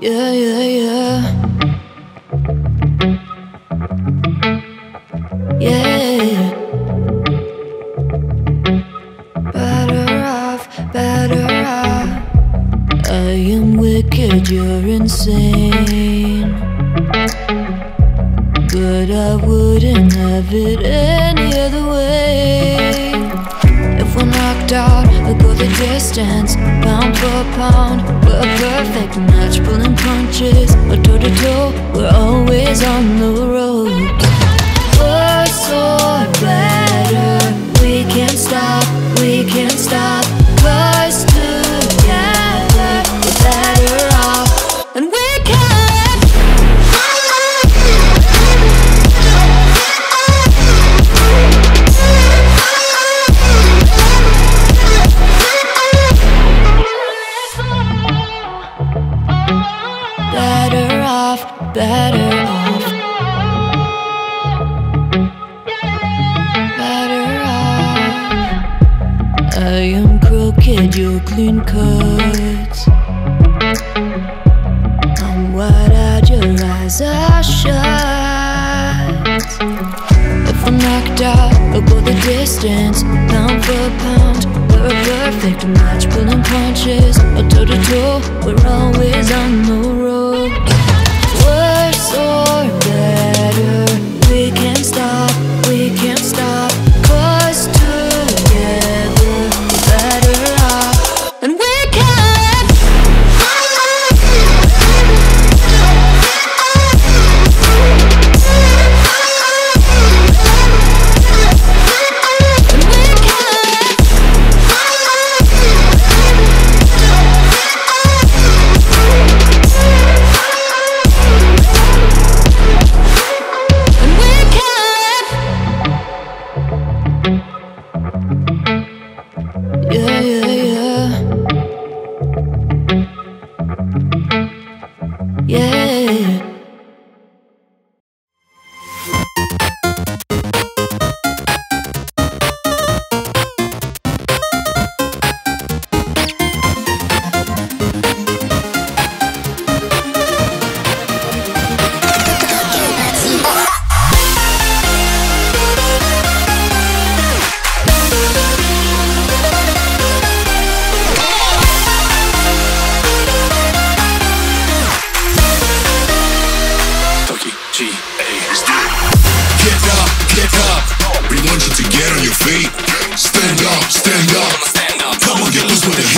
Yeah, yeah, yeah. Yeah. Better off, better off. I am wicked, you're insane. But I wouldn't have it any other way. We're out, we'll go the distance, pound for pound. We're a perfect match, pulling punches, but toe to toe, we're always on the road. Better off. Better off. I am crooked, you're clean cut. I'm wide-eyed, your eyes are shut. If I'm knocked out, I'll go the distance, pound for pound. We're a perfect match, pulling punches, or toe to toe. We're always on the road. Yeah. With the